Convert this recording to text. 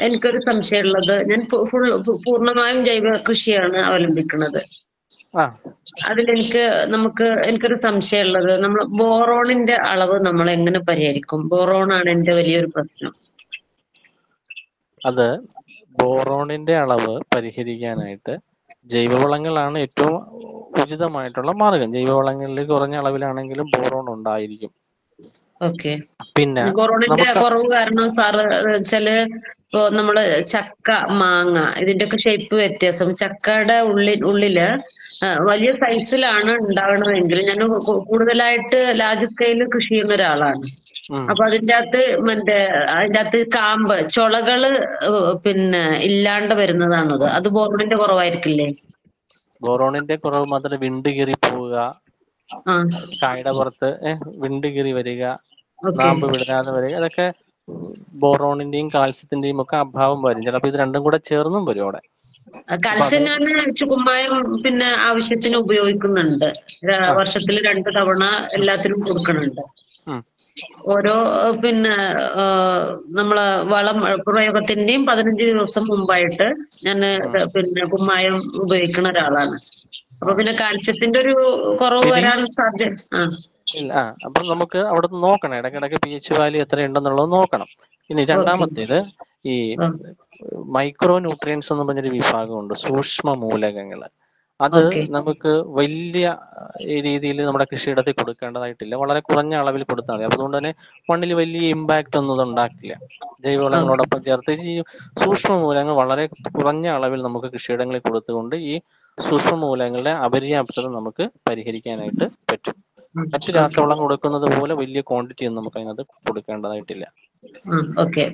എനിക്കൊരു സംശയമുള്ളത്. ഞാൻ ഫുൾ പൂർണമായും ജൈവ കൃഷിയാണ് അവലംബിക്കുന്നത്. ആ. അതിലെനിക്ക് നമുക്ക് എനിക്കൊരു സംശയമുള്ളത്. നമ്മൾ ബോറോണിന്റെ അളവ് നമ്മൾ എങ്ങനെ പരിഹരിക്കും? ബോറോൺ ആണ് എന്റെ വലിയൊരു പ്രശ്നം. അത് ബോറോണിന്റെ അളവ് പരിഹരിക്കാനായിട്ട് ജൈവവളങ്ങളാണ് ഏറ്റവും ഉചിതമായിട്ടുള്ള മാർഗം. ജൈവവളങ്ങളിൽ കുറഞ്ഞ അളവിലാണെങ്കിലും ബോറോൺ ഉണ്ടായിരിക്കും. ഓക്കെ. പിന്നെ കൊറോണന്റെ കുറവ് കാരണം സാറ് വെച്ചാൽ ഇപ്പൊ നമ്മൾ ചക്ക മാങ്ങ ഇതിന്റെ ഒക്കെ ഷേപ്പ് വ്യത്യാസം. ചക്കയുടെ ഉള്ളിൽ ഉള്ളിൽ വലിയ സൈസിലാണ് ഉണ്ടാകണമെങ്കിൽ ഞാൻ കൂടുതലായിട്ട് ലാർജ് സ്കെയിലിൽ കൃഷി ചെയ്യുന്ന ഒരാളാണ്. അപ്പൊ അതിന്റെ അകത്ത് മറ്റേ അതിന്റെ അകത്ത് കാമ്പ് ചുളകൾ പിന്നെ ഇല്ലാണ്ട് വരുന്നതാണത്. അത് ബോറോണിന്റെ കുറവായിരിക്കില്ലേ? ബോറോണിന്റെ കുറവ് മാത്രമേ വിണ്ട് കീറി പോവുക ആ. കായുടെ പുറത്ത് വിണ്ട് കീറി വരിക നാമ്പ് വിടാതെ വരിക അതൊക്കെ ബോറോണിന്റെയും കാൽസ്യത്തിന്റെയും ഒക്കെ അഭാവം വരും. ചിലപ്പോൾ ഇത് രണ്ടും കൂടെ ചേർന്നും വരും അവിടെ. കാൽസ്യം ഞാൻ ചുക്കുമ്മായം പിന്നെ ആവശ്യത്തിന് ഉപയോഗിക്കുന്നുണ്ട്. വർഷത്തിൽ രണ്ട് തവണ എല്ലാത്തിനും കൊടുക്കുന്നുണ്ട്. ഓരോ പിന്നെ നമ്മളെ വളം പ്രയോഗത്തിന്റെയും പതിനഞ്ച് ദിവസം മുമ്പായിട്ട് ഞാൻ പിന്നെ കുമ്മായം ഉപയോഗിക്കുന്ന ഒരാളാണ്. അപ്പൊ പിന്നെ കാൽസ്യത്തിന്റെ ഒരു കുറവ് വരാൻ സാധ്യത ആ. അപ്പൊ നമുക്ക് അവിടെ നോക്കണം. ഇടയ്ക്കിടയ്ക്ക് പി എച്ച് വാല്യൂ എത്ര ഉണ്ടെന്നുള്ളത് നോക്കണം. ഇനി രണ്ടാമത്തേത് ഈ മൈക്രോ ന്യൂട്രിയൻസ് എന്ന് പറഞ്ഞൊരു വിഭാഗമുണ്ട്. സൂക്ഷ്മ മൂലകങ്ങൾ അത് നമുക്ക് വലിയ രീതിയിൽ നമ്മുടെ കൃഷിയിടത്തിൽ കൊടുക്കേണ്ടതായിട്ടില്ല. വളരെ കുറഞ്ഞ അളവിൽ കൊടുത്താൽ മതി. അതുകൊണ്ട് തന്നെ മണ്ണിൽ വലിയ ഇമ്പാക്റ്റ് ഒന്നും അത് ഉണ്ടാക്കില്ല. ജൈവവളങ്ങളോടൊപ്പം ചേർത്ത് ഈ സൂക്ഷ്മ മൂലങ്ങൾ വളരെ കുറഞ്ഞ അളവിൽ നമുക്ക് കൃഷിയിടങ്ങളിൽ കൊടുത്തുകൊണ്ട് ഈ സൂക്ഷ്മ മൂലങ്ങളുടെ അപര്യാപ്തത നമുക്ക് പരിഹരിക്കാനായിട്ട് പറ്റും. മറ്റു രാസവളം കൊടുക്കുന്നത് പോലെ വലിയ ക്വാണ്ടിറ്റി ഒന്നും നമുക്ക് അതിനകത്ത് കൊടുക്കേണ്ടതായിട്ടില്ല. ഓക്കെ.